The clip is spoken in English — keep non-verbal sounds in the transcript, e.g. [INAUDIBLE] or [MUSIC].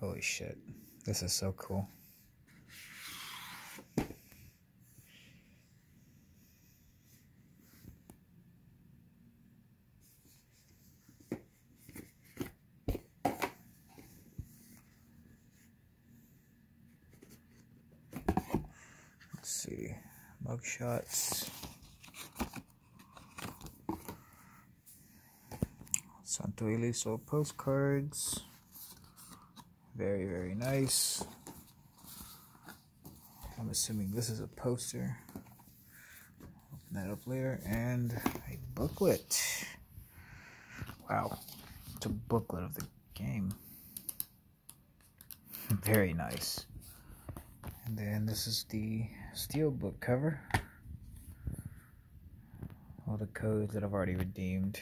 Holy shit. This is so cool. Let's see. Mugshots. Santo Ileso postcards. Very, very nice. I'm assuming this is a poster. Open that up later. And a booklet. Wow. It's a booklet of the game. [LAUGHS] very nice. And then this is the steelbook cover. All the codes that I've already redeemed.